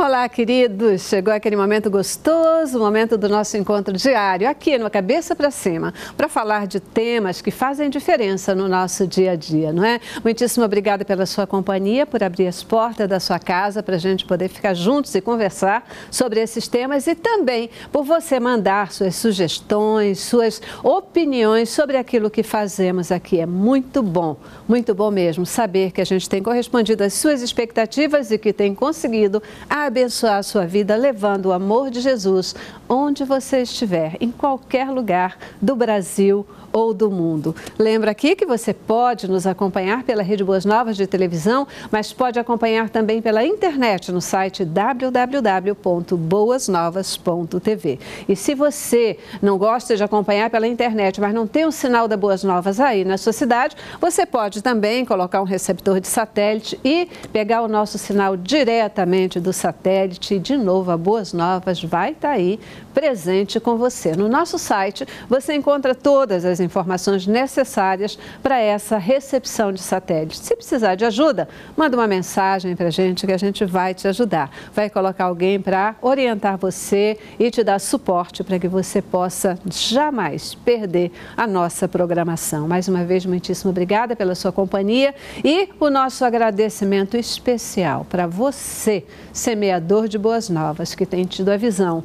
Olá, queridos! Chegou aquele momento gostoso, o momento do nosso encontro diário, aqui no Cabeça para Cima, para falar de temas que fazem diferença no nosso dia a dia, não é? Muitíssimo obrigada pela sua companhia, por abrir as portas da sua casa para a gente poder ficar juntos e conversar sobre esses temas e também por você mandar suas sugestões, suas opiniões sobre aquilo que fazemos aqui. É muito bom, muito bom mesmo saber que a gente tem correspondido às suas expectativas e que tem conseguido a abençoar a sua vida levando o amor de Jesus onde você estiver, em qualquer lugar do Brasil ou do mundo. Lembra aqui que você pode nos acompanhar pela Rede Boas Novas de televisão, mas pode acompanhar também pela internet no site www.boasnovas.tv. E se você não gosta de acompanhar pela internet, mas não tem o sinal da Boas Novas aí na sua cidade, você pode também colocar um receptor de satélite e pegar o nosso sinal diretamente do satélite. E de novo, a Boas Novas vai estar tá aí presente com você. No nosso site você encontra todas as informações necessárias para essa recepção de satélite. Se precisar de ajuda, manda uma mensagem para a gente que a gente vai te ajudar. Vai colocar alguém para orientar você e te dar suporte para que você possa jamais perder a nossa programação. Mais uma vez, muitíssimo obrigada pela sua companhia e o nosso agradecimento especial para você, semeador de boas novas, que tem tido a visão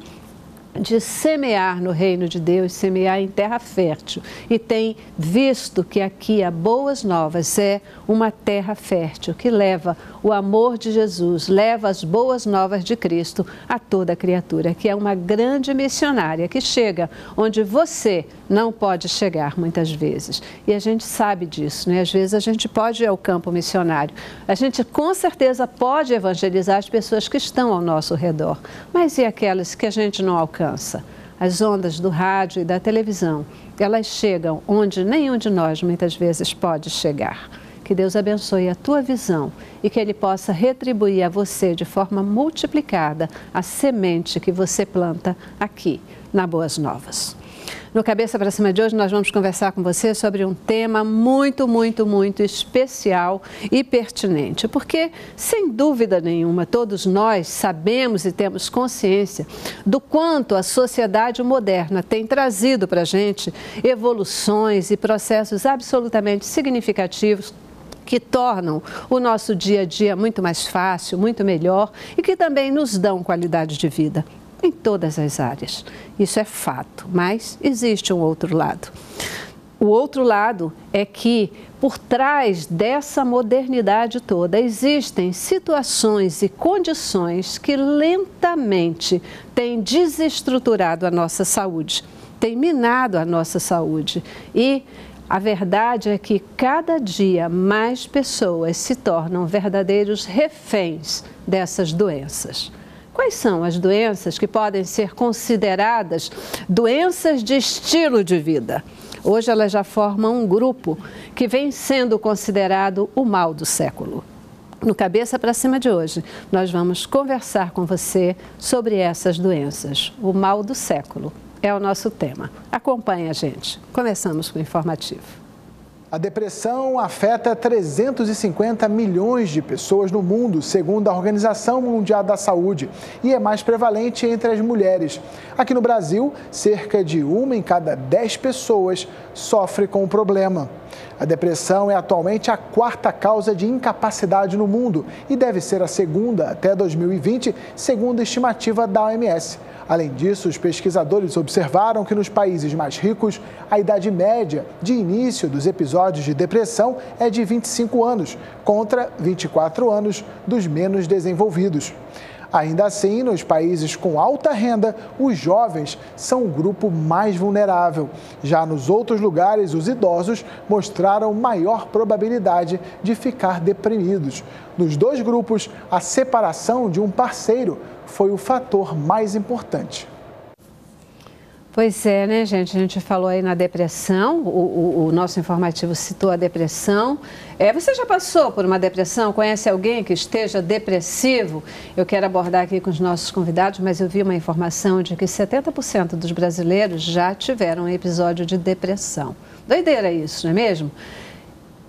de semear no reino de Deus, semear em terra fértil. E tem visto que aqui a Boas Novas é uma terra fértil que leva o amor de Jesus, leva as boas novas de Cristo a toda criatura, que é uma grande missionária que chega onde você não pode chegar muitas vezes. E a gente sabe disso, né? Às vezes a gente pode ir ao campo missionário. A gente com certeza pode evangelizar as pessoas que estão ao nosso redor. Mas e aquelas que a gente não alcança? As ondas do rádio e da televisão, elas chegam onde nenhum de nós muitas vezes pode chegar. Que Deus abençoe a tua visão e que Ele possa retribuir a você de forma multiplicada a semente que você planta aqui na Boas Novas. No Cabeça para Cima de hoje, nós vamos conversar com você sobre um tema muito, muito, muito especial e pertinente. Porque, sem dúvida nenhuma, todos nós sabemos e temos consciência do quanto a sociedade moderna tem trazido para a gente evoluções e processos absolutamente significativos que tornam o nosso dia a dia muito mais fácil, muito melhor e que também nos dão qualidade de vida em todas as áreas. Isso é fato, mas existe um outro lado. O outro lado é que, por trás dessa modernidade toda, existem situações e condições que lentamente têm desestruturado a nossa saúde, têm minado a nossa saúde. E a verdade é que cada dia mais pessoas se tornam verdadeiros reféns dessas doenças. Quais são as doenças que podem ser consideradas doenças de estilo de vida? Hoje elas já formam um grupo que vem sendo considerado o mal do século. No Cabeça para Cima de hoje, nós vamos conversar com você sobre essas doenças. O mal do século é o nosso tema. Acompanhe a gente. Começamos com o informativo. A depressão afeta 350 milhões de pessoas no mundo, segundo a Organização Mundial da Saúde, e é mais prevalente entre as mulheres. Aqui no Brasil, cerca de uma em cada dez pessoas sofre com o problema. A depressão é atualmente a quarta causa de incapacidade no mundo e deve ser a segunda até 2020, segundo a estimativa da OMS. Além disso, os pesquisadores observaram que nos países mais ricos, a idade média de início dos episódios de depressão é de 25 anos, contra 24 anos dos menos desenvolvidos. Ainda assim, nos países com alta renda, os jovens são o grupo mais vulnerável. Já nos outros lugares, os idosos mostraram maior probabilidade de ficar deprimidos. Nos dois grupos, a separação de um parceiro foi o fator mais importante. Pois é, né, gente? A gente falou aí na depressão, o, o, o, nosso informativo citou a depressão. É, você já passou por uma depressão? Conhece alguém que esteja depressivo? Eu quero abordar aqui com os nossos convidados, mas eu vi uma informação de que 70% dos brasileiros já tiveram um episódio de depressão. Doideira isso, não é mesmo?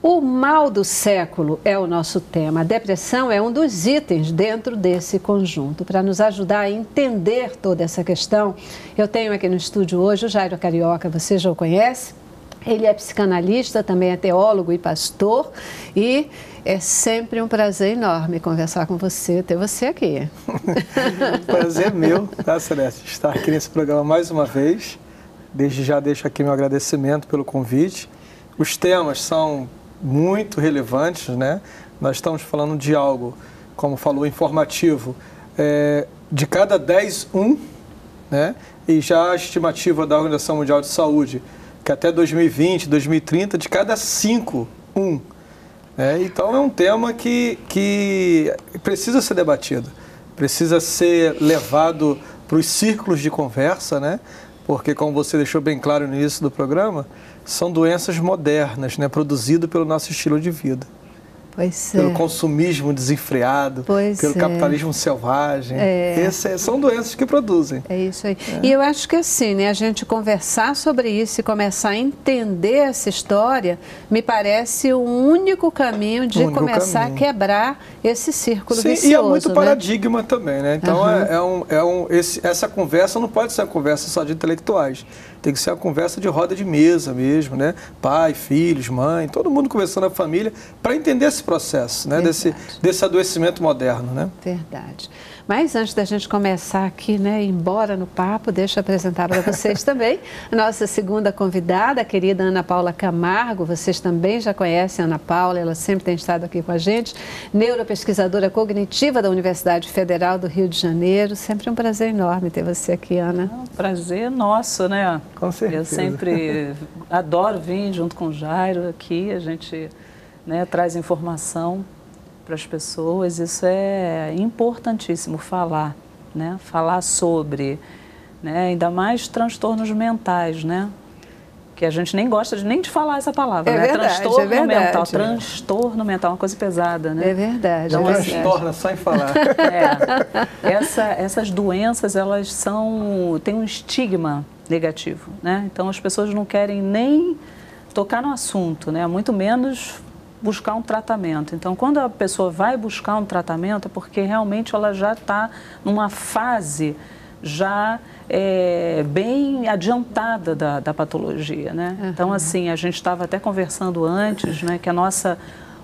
O mal do século é o nosso tema. A depressão é um dos itens dentro desse conjunto. Para nos ajudar a entender toda essa questão, eu tenho aqui no estúdio hoje o Jairo Carioca, você já o conhece? Ele é psicanalista, também é teólogo e pastor e é sempre um prazer enorme conversar com você, ter você aqui. prazer meu, tá, Celeste? Estar aqui nesse programa mais uma vez. Desde já deixo aqui meu agradecimento pelo convite. Os temas são muito relevantes, né? Nós estamos falando de algo, como falou, informativo. É, de cada 10, um, né? E já a estimativa da Organização Mundial de Saúde, que até 2020, 2030, de cada 5, um. É, então é um tema que, que precisa ser debatido, precisa ser levado para os círculos de conversa, né? Porque, como você deixou bem claro no início do programa, são doenças modernas, né, produzidas pelo nosso estilo de vida. Pois pelo é. consumismo desenfreado, pois pelo é. capitalismo selvagem. É. Esse, são doenças que produzem. É isso aí. É. E eu acho que assim, né, a gente conversar sobre isso e começar a entender essa história, me parece o único caminho de único começar caminho. a quebrar esse círculo Sim, vicioso. E é muito né? paradigma também, né? Então, uhum. é, um, é um, esse, essa conversa não pode ser uma conversa só de intelectuais tem que ser uma conversa de roda de mesa mesmo, né? Pai, filhos, mãe, todo mundo conversando na família para entender esse processo, né? Desse, desse adoecimento moderno, né? Verdade. Mas antes da gente começar aqui, né, embora no papo, deixa eu apresentar para vocês também a nossa segunda convidada, a querida Ana Paula Camargo. Vocês também já conhecem a Ana Paula, ela sempre tem estado aqui com a gente, neuropesquisadora cognitiva da Universidade Federal do Rio de Janeiro. Sempre um prazer enorme ter você aqui, Ana. É um prazer nosso, né? Com certeza. Eu sempre adoro vir junto com o Jairo aqui, a gente né, traz informação para as pessoas, isso é importantíssimo falar, né? Falar sobre, né? Ainda mais transtornos mentais, né? Que a gente nem gosta de, nem de falar essa palavra, é né? Verdade, transtorno é verdade, mental, transtorno mental, uma coisa pesada, né? É verdade. Não é transtorna só em falar. É. Essa, essas doenças, elas são, têm um estigma negativo, né? Então as pessoas não querem nem tocar no assunto, né? Muito menos buscar um tratamento. Então, quando a pessoa vai buscar um tratamento, é porque realmente ela já está numa fase já é, bem adiantada da, da patologia, né? Uhum. Então, assim, a gente estava até conversando antes, né, que a nossa,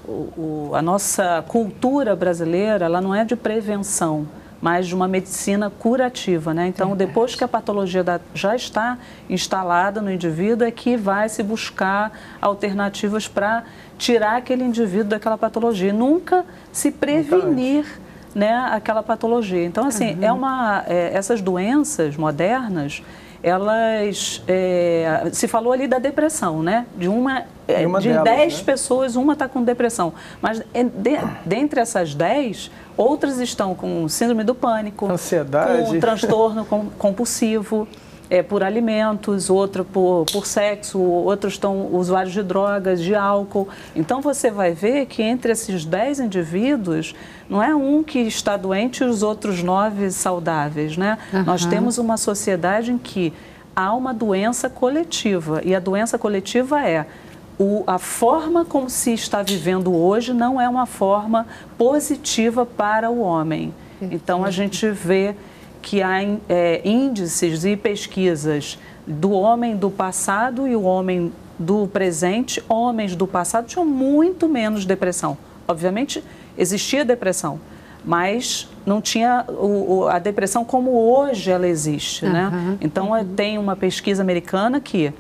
o, o, a nossa cultura brasileira, ela não é de prevenção, mas de uma medicina curativa, né? Então, Verdade. depois que a patologia da, já está instalada no indivíduo, é que vai se buscar alternativas para tirar aquele indivíduo daquela patologia, nunca se prevenir né, aquela patologia. Então, assim, uhum. é uma, é, essas doenças modernas, elas é, se falou ali da depressão, né? De uma, é, uma de delas, 10 né? pessoas, uma está com depressão. Mas é, de, dentre essas 10, outras estão com síndrome do pânico, ansiedade, com transtorno compulsivo é, por alimentos, outro por, por sexo, outros estão usuários de drogas, de álcool. Então você vai ver que entre esses 10 indivíduos, não é um que está doente e os outros nove saudáveis, né? Uhum. Nós temos uma sociedade em que há uma doença coletiva e a doença coletiva é o, a forma como se está vivendo hoje não é uma forma positiva para o homem. Então a gente vê que há é, índices e pesquisas do homem do passado e o homem do presente. Homens do passado tinham muito menos depressão. Obviamente, existia depressão, mas não tinha o, a depressão como hoje ela existe, uhum, né? Então, uhum. tem uma pesquisa americana que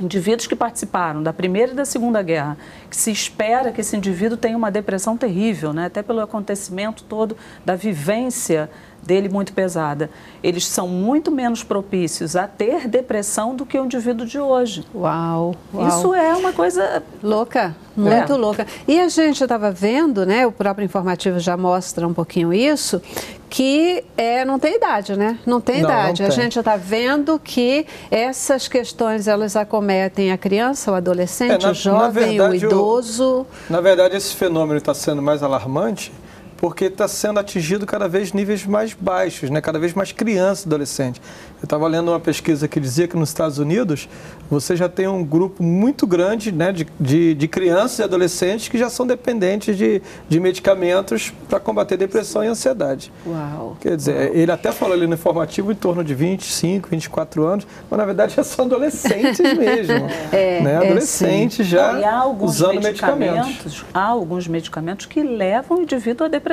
indivíduos que participaram da Primeira e da Segunda Guerra, que se espera que esse indivíduo tenha uma depressão terrível, né? até pelo acontecimento todo da vivência dele muito pesada. Eles são muito menos propícios a ter depressão do que o indivíduo de hoje. Uau! uau. Isso é uma coisa louca, muito é. louca. E a gente estava vendo, né? O próprio informativo já mostra um pouquinho isso, que é, não tem idade, né? Não tem não, idade. Não tem. A gente está vendo que essas questões elas acometem a criança, o adolescente, é, na, o jovem, verdade, o idoso. O, na verdade, esse fenômeno está sendo mais alarmante porque está sendo atingido cada vez níveis mais baixos, né? cada vez mais crianças e adolescentes. Eu estava lendo uma pesquisa que dizia que nos Estados Unidos você já tem um grupo muito grande né, de, de, de crianças e adolescentes que já são dependentes de, de medicamentos para combater depressão e ansiedade. Uau. Quer dizer, Uau. ele até falou ali no informativo em torno de 25, 24 anos, mas na verdade já são adolescentes mesmo. É, né? é, Adolescentes já Não, usando medicamentos, medicamentos. há alguns medicamentos que levam o indivíduo à depressão.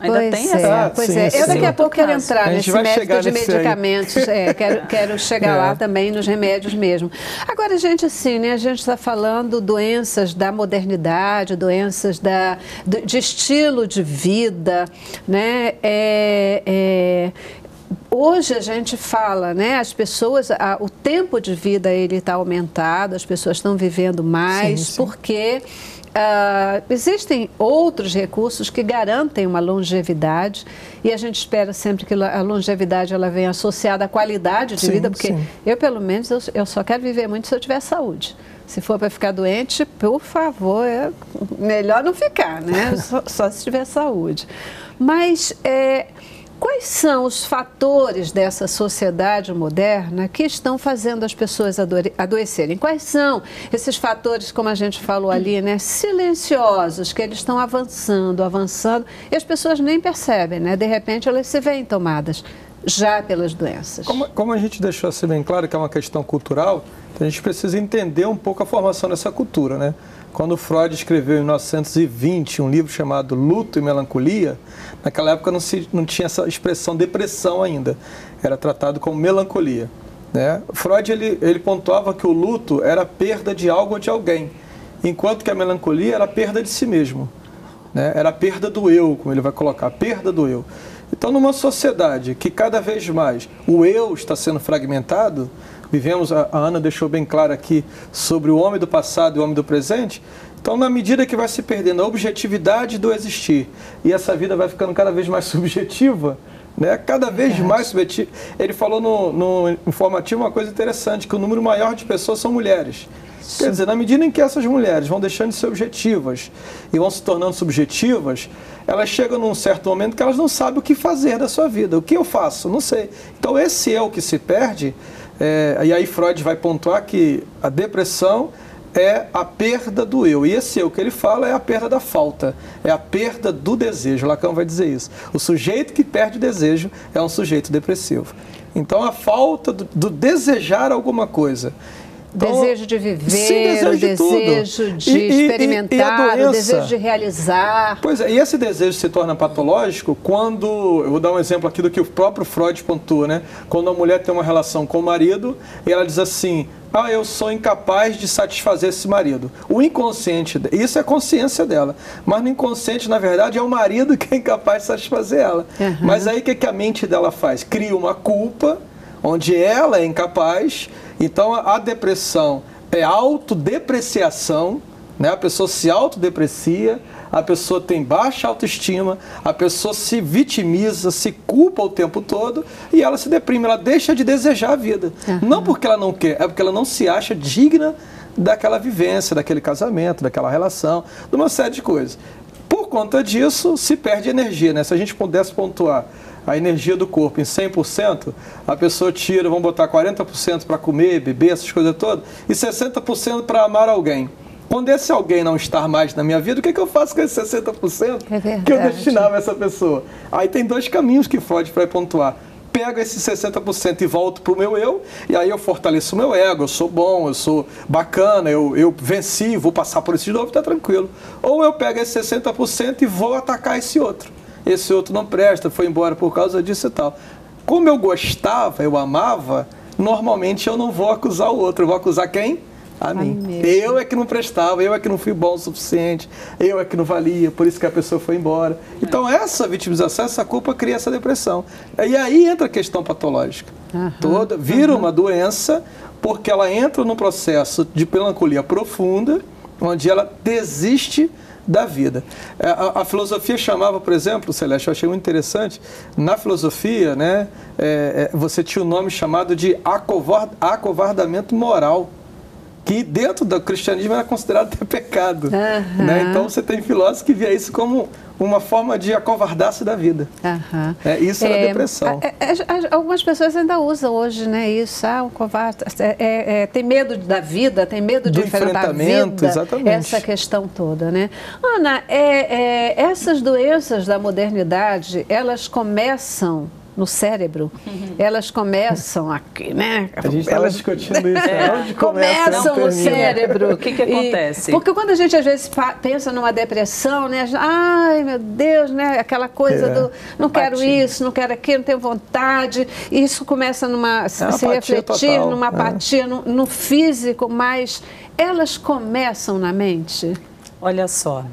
Ainda pois tem é, essa. pois sim, é. sim. Eu daqui a pouco quero Caso. entrar nesse método de nesse medicamentos. É, quero, quero chegar É. lá também nos remédios mesmo. Agora, gente, assim, né? A gente está falando doenças da modernidade, doenças da, de estilo de vida, né? É, é, Hoje a gente fala, né? As pessoas, a- o tempo de vida ele está aumentado, as pessoas estão vivendo mais, Sim, sim. porque ah, existem outros recursos que garantem uma longevidade e a gente espera sempre que a longevidade ela venha associada à qualidade de Sim, vida, porque sim. eu pelo menos eu, eu só quero viver muito se eu tiver saúde. Se for para ficar doente, por favor, é melhor não ficar, né? Só, só se tiver saúde. Mas é, quais são os fatores dessa sociedade moderna que estão fazendo as pessoas adoecerem? Quais são esses fatores, como a gente falou ali, né, silenciosos, que eles estão avançando, avançando, e as pessoas nem percebem, né? De repente elas se veem tomadas já pelas doenças. Como, como a gente deixou assim bem claro que é uma questão cultural, a gente precisa entender um pouco a formação dessa cultura, né? Quando Freud escreveu em 1920 um livro chamado Luto e Melancolia, naquela época não, se, não tinha essa expressão depressão ainda, era tratado como melancolia. Né? Freud ele, ele pontuava que o luto era a perda de algo ou de alguém, enquanto que a melancolia era a perda de si mesmo. né? Era a perda do eu, como ele vai colocar, a perda do eu. Então, numa sociedade que cada vez mais o eu está sendo fragmentado, vivemos, a a Ana deixou bem claro aqui sobre o homem do passado e o homem do presente. Então, na medida que vai se perdendo a objetividade do existir e essa vida vai ficando cada vez mais subjetiva, né? cada vez mais subjetiva. Ele falou no, no informativo uma coisa interessante, que o número maior de pessoas são mulheres. Quer dizer, na medida em que essas mulheres vão deixando de ser objetivas e vão se tornando subjetivas, elas chegam num certo momento que elas não sabem o que fazer da sua vida. O que eu faço? Não sei. Então, esse eu que se perde, é, e aí Freud vai pontuar que a depressão é a perda do eu. E esse eu que ele fala é a perda da falta, é a perda do desejo. Lacan vai dizer isso. O sujeito que perde o desejo é um sujeito depressivo. Então, a falta do, do desejar alguma coisa. Então, desejo de viver, sim, desejo de desejo de E- e- e- experimentar, e doença? desejo de realizar. Pois é, e esse desejo se torna patológico quando, eu vou dar um exemplo aqui do que o próprio Freud pontua, né? Quando a mulher tem uma relação com o marido e ela diz assim, ah, eu sou incapaz de satisfazer esse marido. O inconsciente, isso é a consciência dela, mas no inconsciente, na verdade, é o marido que é incapaz de satisfazer ela. Uhum. Mas aí o que, que a mente dela faz? Cria uma culpa, onde ela é incapaz, então a depressão é autodepreciação, né? A pessoa se autodeprecia, a pessoa tem baixa autoestima, a pessoa se vitimiza, se culpa o tempo todo e ela se deprime, ela deixa de desejar a vida. Não porque ela não quer, é porque ela não se acha digna daquela vivência, daquele casamento, daquela relação, de uma série de coisas. Por conta disso, se perde energia, né? Se a gente pudesse pontuar a energia do corpo em 100%, a pessoa tira, vamos botar 40% para comer, beber, essas coisas todas, e 60% para amar alguém. Quando esse alguém não estar mais na minha vida, o que, é que eu faço com esse 60% É que eu destinava a essa pessoa? Aí tem dois caminhos que Freud vai pontuar. Pego esse 60% e volto para o meu eu, e aí eu fortaleço o meu ego, eu sou bom, eu sou bacana, eu, eu venci, vou passar por isso de novo, tá tranquilo. Ou eu pego esse 60% e vou atacar esse outro. Esse outro não presta, foi embora por causa disso e tal. Como eu gostava, eu amava, normalmente eu não vou acusar o outro, eu vou acusar quem? A mim. Eu é que não prestava, eu é que não fui bom o suficiente, eu é que não valia, por isso que a pessoa foi embora. Então essa vitimização, essa culpa cria essa depressão. E aí entra a questão patológica. Toda vira uma doença porque ela entra num processo de melancolia profunda, onde ela desiste da vida. É, A, a filosofia chamava, por exemplo, Celeste, eu achei muito interessante, na filosofia, né, é, é, você tinha o um nome chamado de acovar- acovardamento moral. Que dentro do cristianismo era considerado até pecado. Uhum. Né? Então você tem filósofos que via isso como uma forma de acovardar-se da vida. Uhum. É, isso é, a depressão. É, é, algumas pessoas ainda usam hoje, né? Isso, ah, um covarde. É, é, é, tem medo da vida, tem medo de Do enfrentar a vida. Exatamente. Essa questão toda, né? Ana, essas doenças da modernidade, elas começam no cérebro, uhum. elas começam aqui, né? A gente estava discutindo isso. É. Onde começa, começam no cérebro. O que, que acontece? E, porque quando a gente às vezes pensa numa depressão, né? Ai, meu Deus, né? Aquela coisa é. do não quero isso, não quero aquilo, não tenho vontade. E isso começa numa, é se refletir total. numa é. apatia, no, no físico, mas elas começam na mente. Olha só,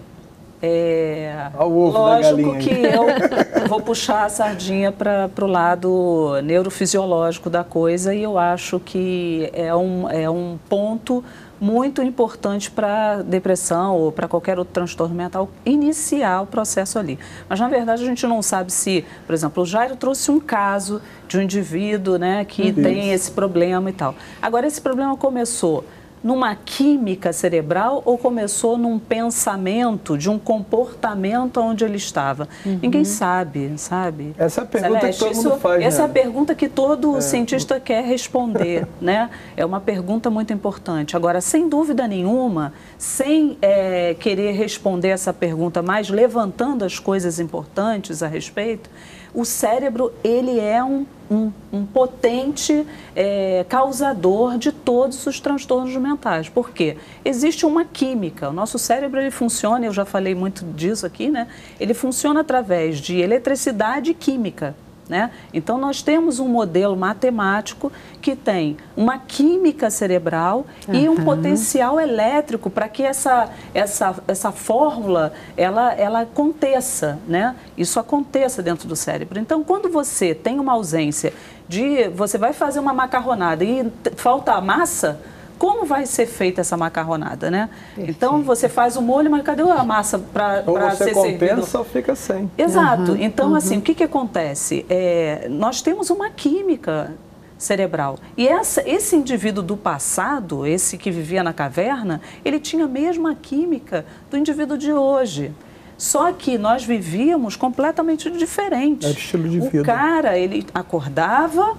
é, lógico que eu vou puxar a sardinha para o lado neurofisiológico da coisa e eu acho que é um, é um ponto muito importante para depressão ou para qualquer outro transtorno mental iniciar o processo ali. Mas na verdade a gente não sabe se, por exemplo, o Jairo trouxe um caso de um indivíduo né, que Isso. tem esse problema e tal. Agora esse problema começou numa química cerebral ou começou num pensamento, de um comportamento onde ele estava? Uhum. Ninguém sabe, sabe? Essa é a pergunta Celeste, que todo mundo faz. Essa né? é a pergunta que todo é. cientista quer responder, né? É uma pergunta muito importante. Agora, sem dúvida nenhuma, sem é, querer responder essa pergunta, mas levantando as coisas importantes a respeito, o cérebro ele é um, um, um potente é, causador de todos os transtornos mentais. Por quê? Existe uma química. O nosso cérebro ele funciona, eu já falei muito disso aqui, né? Ele funciona através de eletricidade e química. Né? Então, nós temos um modelo matemático que tem uma química cerebral uhum. e um potencial elétrico para que essa, essa, essa fórmula ela, ela aconteça, né? isso aconteça dentro do cérebro. Então, quando você tem uma ausência de. Você vai fazer uma macarronada e falta a massa como vai ser feita essa macarronada, né? Perfeito. Então você faz o molho, mas cadê a massa para ser compensa servido? ou fica sem. Exato. Uhum, então uhum. assim, o que que acontece? É, nós temos uma química cerebral. E essa, esse indivíduo do passado, esse que vivia na caverna, ele tinha a mesma química do indivíduo de hoje. Só que nós vivíamos completamente diferente. Era estilo de vida. O cara, ele acordava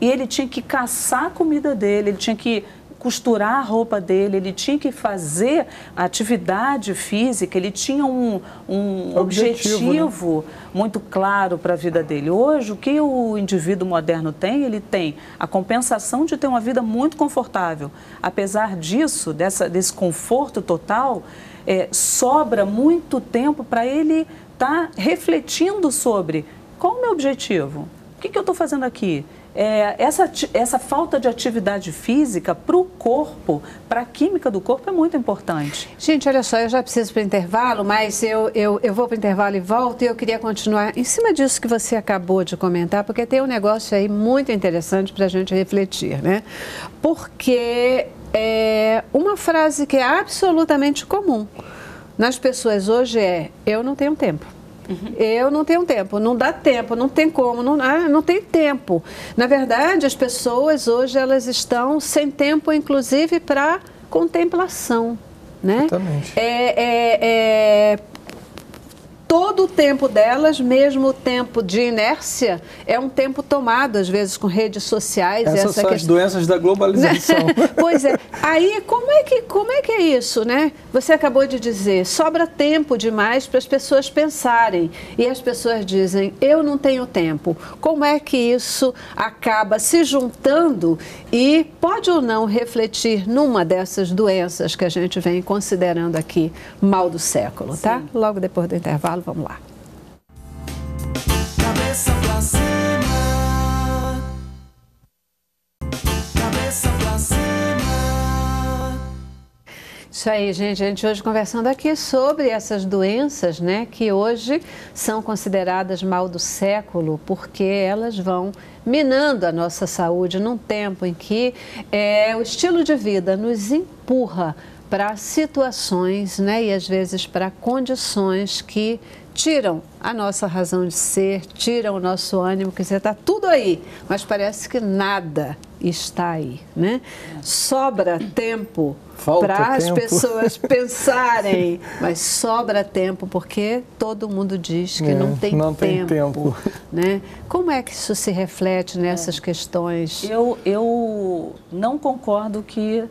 e ele tinha que caçar a comida dele, ele tinha que costurar a roupa dele, ele tinha que fazer atividade física, ele tinha um, um objetivo, objetivo né? muito claro para a vida dele. Hoje, o que o indivíduo moderno tem? Ele tem a compensação de ter uma vida muito confortável. Apesar disso, dessa, desse conforto total, é, sobra muito tempo para ele estar tá refletindo sobre qual o meu objetivo? O que, que eu estou fazendo aqui? É, essa, essa falta de atividade física para o corpo, para a química do corpo, é muito importante. Gente, olha só, eu já preciso para o intervalo, mas eu, eu, eu vou para o intervalo e volto e eu queria continuar em cima disso que você acabou de comentar, porque tem um negócio aí muito interessante para a gente refletir, né? Porque é, uma frase que é absolutamente comum nas pessoas hoje é: eu não tenho tempo. Uhum. Eu não tenho tempo, não dá tempo, não tem como, não, ah, não tem tempo. Na verdade, as pessoas hoje elas estão sem tempo, inclusive, para contemplação. Né? Exatamente. É, é, é, todo o tempo delas, mesmo o tempo de inércia, é um tempo tomado, às vezes, com redes sociais. Essas essa são as doenças da globalização. pois é. Aí, como é, que, como é que é isso, né? Você acabou de dizer, sobra tempo demais para as pessoas pensarem. E as pessoas dizem, eu não tenho tempo. Como é que isso acaba se juntando e pode ou não refletir numa dessas doenças que a gente vem considerando aqui mal do século, tá? Sim. tá? Logo depois do intervalo intervalo, vamos lá. Cabeça pra cima. Cabeça pra cima. Isso aí, gente. A gente hoje conversando aqui sobre essas doenças, né, que hoje são consideradas mal do século, porque elas vão minando a nossa saúde num tempo em que é, o estilo de vida nos empurra para situações, né, e às vezes para condições que tiram a nossa razão de ser, tiram o nosso ânimo, que está tudo aí, mas parece que nada está aí, né? Sobra tempo para as pessoas pensarem, mas sobra tempo porque todo mundo diz que é, não tem não tempo, tem tempo, né? Como é que isso se reflete nessas é. questões? Eu, eu não concordo que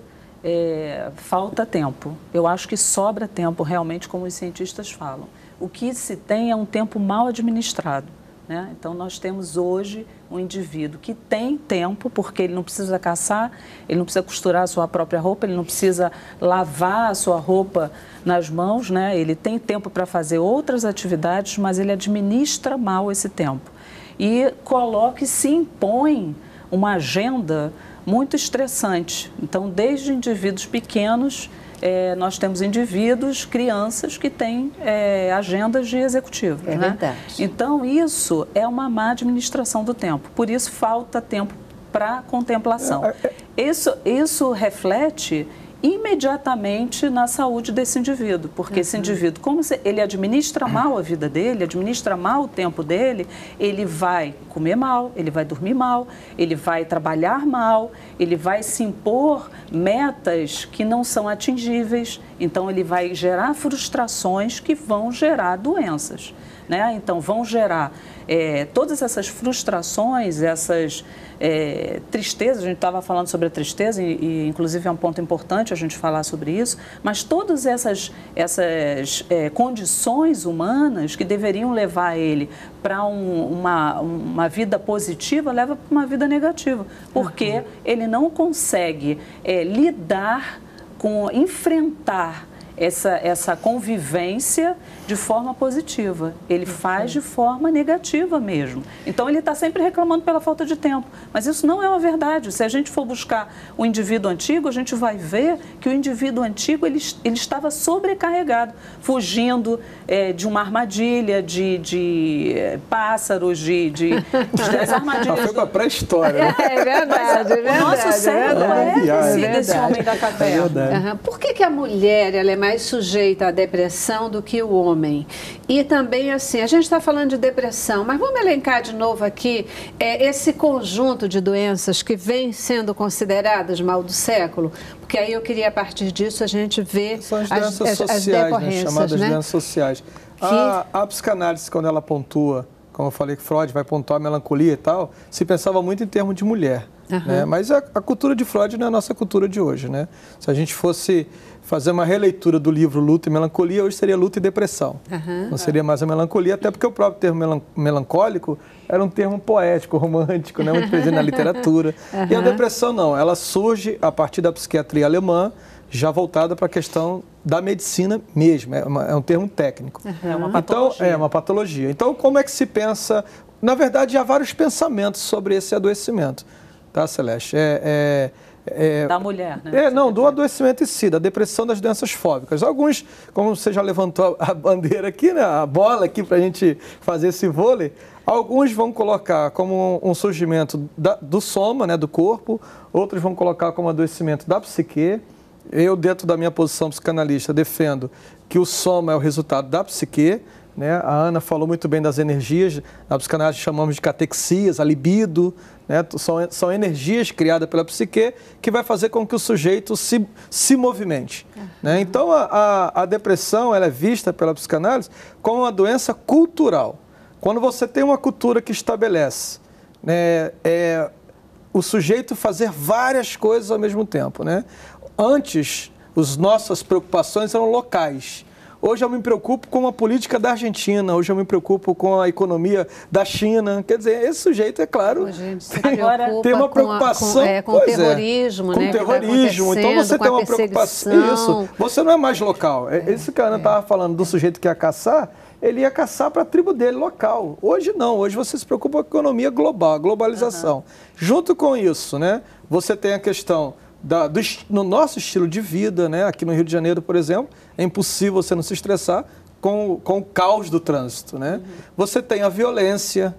é, falta tempo. Eu acho que sobra tempo, realmente, como os cientistas falam. O que se tem é um tempo mal administrado. Né? Então, nós temos hoje um indivíduo que tem tempo, porque ele não precisa caçar, ele não precisa costurar a sua própria roupa, ele não precisa lavar a sua roupa nas mãos, né? ele tem tempo para fazer outras atividades, mas ele administra mal esse tempo. E coloca e se impõe uma agenda muito estressante. Então, desde indivíduos pequenos, é, nós temos indivíduos, crianças que têm é, agendas de executivo. É né? verdade. Então, isso é uma má administração do tempo. Por isso, falta tempo para contemplação. É, é, é. Isso, isso reflete imediatamente na saúde desse indivíduo, porque uhum. esse indivíduo, como ele administra mal a vida dele, administra mal o tempo dele, ele vai comer mal, ele vai dormir mal, ele vai trabalhar mal, ele vai se impor metas que não são atingíveis, então ele vai gerar frustrações que vão gerar doenças. Né? Então, vão gerar é, todas essas frustrações, essas é, tristezas, a gente estava falando sobre a tristeza, e, e, inclusive é um ponto importante a gente falar sobre isso, mas todas essas, essas é, condições humanas que deveriam levar ele para um, uma, uma vida positiva, leva para uma vida negativa, porque uhum. ele não consegue é, lidar com, enfrentar essa, essa convivência de forma positiva. Ele faz de forma negativa mesmo. Então, ele está sempre reclamando pela falta de tempo. Mas isso não é uma verdade. Se a gente for buscar o indivíduo antigo, a gente vai ver que o indivíduo antigo ele, ele estava sobrecarregado, fugindo é, de uma armadilha, de, de é, pássaros, de, de, das armadilhas. foi para a pré-história. Né? É, verdade, é verdade. O nosso cérebro é, é, é desse homem da caverna. É uhum. Por que, que a mulher ela é mais sujeita à depressão do que o homem. E também, assim, a gente está falando de depressão, mas vamos elencar de novo aqui é, esse conjunto de doenças que vem sendo consideradas mal do século, porque aí eu queria, a partir disso, a gente ver São as as, sociais, as, as né? chamadas né? doenças sociais. Que... A, a psicanálise, quando ela pontua, como eu falei que Freud vai pontuar a melancolia e tal, se pensava muito em termos de mulher. Uhum. Né? Mas a, a, cultura de Freud não é a nossa cultura de hoje. Né? Se a gente fosse fazer uma releitura do livro Luta e Melancolia, hoje seria Luta e Depressão. Uhum. Não seria mais a melancolia, até porque o próprio termo melancólico era um termo poético, romântico, né? muito presente na literatura. Uhum. E a depressão não, ela surge a partir da psiquiatria alemã, já voltada para a questão da medicina mesmo, é, uma, é um termo técnico. Uhum. É uma patologia. Então, é uma patologia. Então, como é que se pensa? Na verdade, há vários pensamentos sobre esse adoecimento, tá, Celeste? É, é é, da mulher, né? É, não, do adoecimento em si, da depressão das doenças fóbicas. Alguns, como você já levantou a bandeira aqui, né, a bola aqui para a gente fazer esse vôlei, alguns vão colocar como um surgimento da, do soma, né, do corpo, outros vão colocar como adoecimento da psique. Eu, dentro da minha posição psicanalista, defendo que o soma é o resultado da psique, né? A Ana falou muito bem das energias, na psicanálise chamamos de catexias, a libido, né? são, são energias criadas pela psique que vai fazer com que o sujeito se, se movimente. Uhum. Né? Então, a, a, a, depressão ela é vista pela psicanálise como uma doença cultural. Quando você tem uma cultura que estabelece né, é, o sujeito fazer várias coisas ao mesmo tempo. Né? Antes, as nossas preocupações eram locais. Hoje eu me preocupo com a política da Argentina, hoje eu me preocupo com a economia da China. Quer dizer, esse sujeito, é claro, tem, tem, uma preocupação. Com, a, com, é, com terrorismo, é, né? Com terrorismo. Então você tem uma preocupação. Isso. Você não é mais local. É, Esse cara estava é. falando do sujeito que ia caçar ele ia caçar para a tribo dele local. Hoje não, hoje você se preocupa com a economia global, a globalização. Uhum. Junto com isso, né, você tem a questão da, do, no nosso estilo de vida, né? aqui no Rio de Janeiro, por exemplo, é impossível você não se estressar com, com o caos do trânsito. Né? Uhum. Você tem a violência,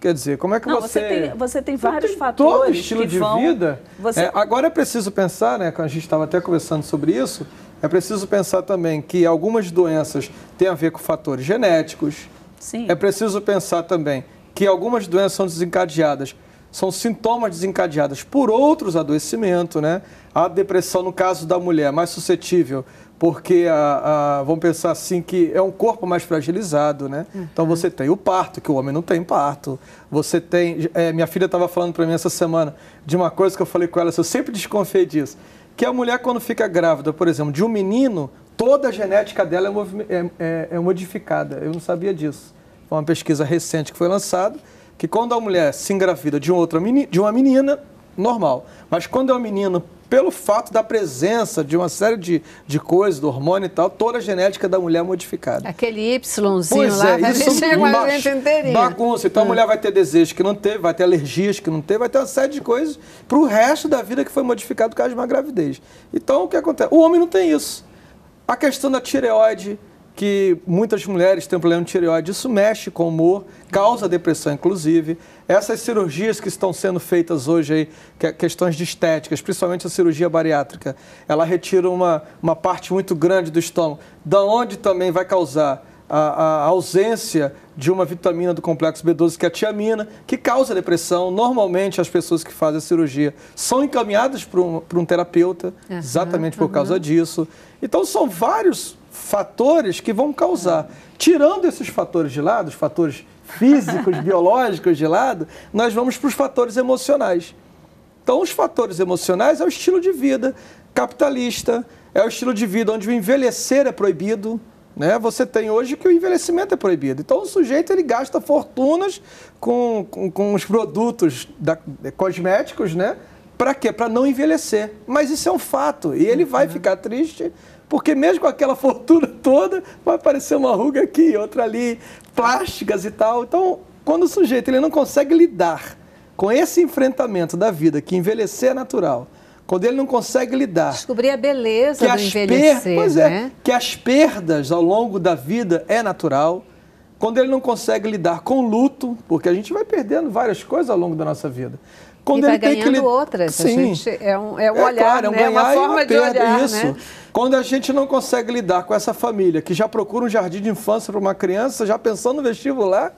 Quer dizer, como é que não, você... Você tem, você tem vários tem fatores todo estilo de vão... vida. Você... É, agora é preciso pensar, né, a gente estava até conversando sobre isso, É preciso pensar também que algumas doenças têm a ver com fatores genéticos. Sim. É preciso pensar também que algumas doenças são desencadeadas, são sintomas desencadeados por outros adoecimentos, né? A depressão, no caso da mulher, é mais suscetível porque a, a, vamos pensar assim que é um corpo mais fragilizado, né? Uhum. Então você tem o parto, que o homem não tem parto. Você tem, é, minha filha estava falando para mim essa semana de uma coisa que eu falei com ela, eu sempre desconfiei disso, que a mulher quando fica grávida, por exemplo, de um menino, toda a genética dela é, é, é, é modificada. Eu não sabia disso. Foi uma pesquisa recente que foi lançada, que quando a mulher se engravida de, outra de uma menina, normal. Mas quando é um menino pelo fato da presença de uma série de, de coisas, do hormônio e tal, toda a genética da mulher é modificada. Aquele Yzinho pois lá é, vai isso mexer com a gente inteirinha. Bagunça. Então a hum. mulher vai ter desejos que não teve, vai ter alergias que não teve, vai ter uma série de coisas para o resto da vida que foi modificado por causa de uma gravidez. Então o que acontece? O homem não tem isso. A questão da tireoide, que muitas mulheres têm problema de tireoide, isso mexe com o humor, causa depressão, inclusive. Essas cirurgias que estão sendo feitas hoje, aí, que é questões de estéticas, principalmente a cirurgia bariátrica, ela retira uma, uma parte muito grande do estômago, da onde também vai causar a, a, ausência de uma vitamina do complexo B12, que é a tiamina, que causa depressão. Normalmente, as pessoas que fazem a cirurgia são encaminhadas para um, um terapeuta, uhum, exatamente por uhum. causa disso. Então, são vários fatores que vão causar. Tirando esses fatores de lado, os fatores físicos, biológicos de lado, nós vamos para os fatores emocionais. Então, os fatores emocionais é o estilo de vida capitalista, é o estilo de vida onde o envelhecer é proibido. Né? Você tem hoje que o envelhecimento é proibido. Então, o sujeito ele gasta fortunas com, com, com os produtos da, cosméticos, né? Para quê? Para não envelhecer. Mas isso é um fato. E ele vai uhum. ficar triste porque mesmo com aquela fortuna toda, vai aparecer uma ruga aqui, outra ali, plásticas e tal. Então, quando o sujeito ele não consegue lidar com esse enfrentamento da vida, que envelhecer é natural, quando ele não consegue lidar. Descobrir a beleza que do envelhecer. Per... Pois é, né? que as perdas ao longo da vida é natural. Quando ele não consegue lidar com luto, porque a gente vai perdendo várias coisas ao longo da nossa vida. Quando e vai ganhando que... outras. Sim. Gente, é um, é um é, olhar, claro, é um né? uma forma uma de olhar. Isso. Né? Quando a gente não consegue lidar com essa família que já procura um jardim de infância para uma criança, já pensando no vestibular,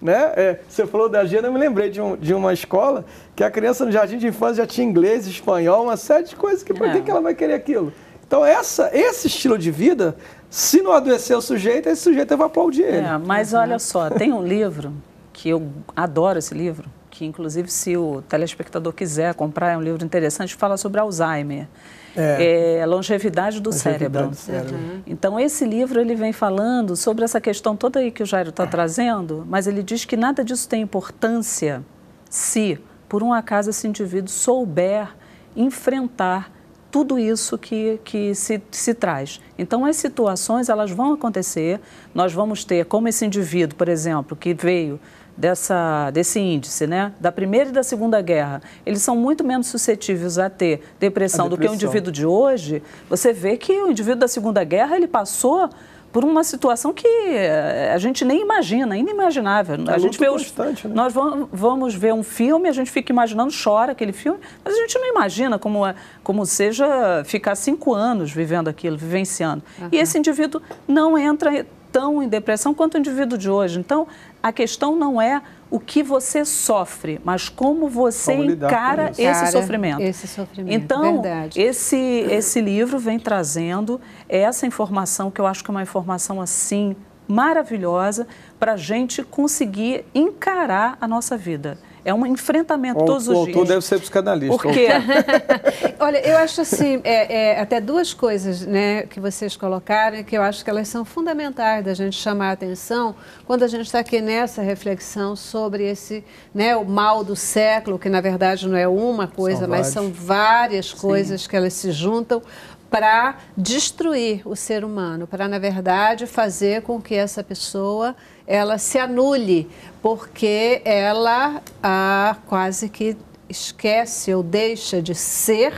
né? É, você falou da agenda, eu me lembrei de, um, de, uma escola que a criança no jardim de infância já tinha inglês, espanhol, uma série de coisas que para que, que ela vai querer aquilo? Então, essa, esse estilo de vida, se não adoecer o sujeito, esse sujeito vai aplaudir ele. É, mas olha só, tem um livro que eu adoro esse livro, que inclusive se o telespectador quiser comprar, é um livro interessante, fala sobre Alzheimer. É. é longevidade do longevidade cérebro. Do cérebro. Uhum. Então esse livro ele vem falando sobre essa questão toda aí que o Jairo está trazendo, mas ele diz que nada disso tem importância se, por um acaso, esse indivíduo souber enfrentar tudo isso que, que se, se traz. Então, as situações, elas vão acontecer, nós vamos ter, como esse indivíduo, por exemplo, que veio dessa, desse índice, né? Da Primeira e da Segunda Guerra, eles são muito menos suscetíveis a ter depressão, depressão. do que o indivíduo de hoje. Você vê que o indivíduo da Segunda Guerra, ele passou por uma situação que eh, a gente nem imagina, inimaginável. É a gente vê os, né? Nós vamos ver um filme, a gente fica imaginando, chora aquele filme, mas a gente não imagina como, é, como seja ficar cinco anos vivendo aquilo, vivenciando. Uhum. E esse indivíduo não entra tão em depressão quanto o indivíduo de hoje. Então, a questão não é o que você sofre, mas como você como encara esse Cara, sofrimento. Esse sofrimento. Então, Verdade. esse esse livro vem trazendo essa informação que eu acho que é uma informação assim maravilhosa para a gente conseguir encarar a nossa vida. É um enfrentamento o, todos os dias. O autor deve ser psicanalista. Por quê? Olha, eu acho assim, é, é, até duas coisas né, que vocês colocaram, que eu acho que elas são fundamentais da gente chamar a atenção quando a gente está aqui nessa reflexão sobre esse, né, o mal do século, que na verdade não é uma coisa, são mas são várias coisas Sim. que elas se juntam para destruir o ser humano, para na verdade fazer com que essa pessoa ela se anule, porque ela ah, quase que esquece ou deixa de ser